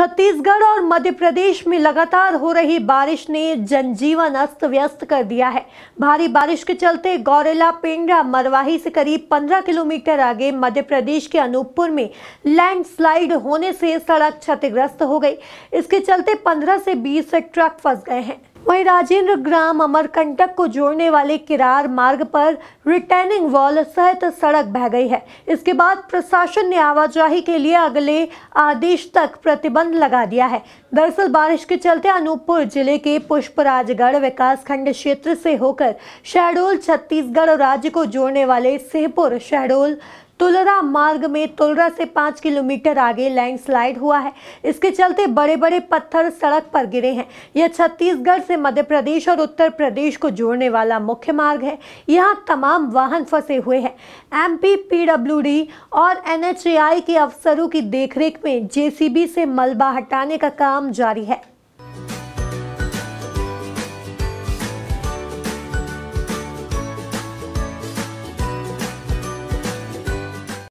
छत्तीसगढ़ और मध्य प्रदेश में लगातार हो रही बारिश ने जनजीवन अस्त व्यस्त कर दिया है। भारी बारिश के चलते गौरेला पेंड्रा मरवाही से करीब 15 किलोमीटर आगे मध्य प्रदेश के अनूपपुर में लैंडस्लाइड होने से सड़क क्षतिग्रस्त हो गई। इसके चलते 15 से 20 ट्रक फंस गए हैं। वहीं राजेंद्र ग्राम अमरकंटक को जोड़ने वाले किरार मार्ग पर रिटर्निंग वॉल सहित सड़क बह गई है। इसके बाद प्रशासन ने आवाजाही के लिए अगले आदेश तक प्रतिबंध लगा दिया है। दरअसल बारिश के चलते अनूपपुर ज़िले के पुष्पराजगढ़ विकास खंड क्षेत्र से होकर शहडोल, छत्तीसगढ़ राज्य को जोड़ने वाले सिंहपुर, शहडोल तुलरा मार्ग में तुलरा से पाँच किलोमीटर आगे लैंडस्लाइड हुआ है। इसके चलते बड़े बड़े पत्थर सड़क पर गिरे हैं। यह छत्तीसगढ़ से मध्य प्रदेश और उत्तर प्रदेश को जोड़ने वाला मुख्य मार्ग है। यहाँ तमाम वाहन फंसे हुए हैं। एमपी पीडब्ल्यूडी और एनएचएआई के अफसरों की देखरेख में जेसीबी से मलबा हटाने का काम जारी है।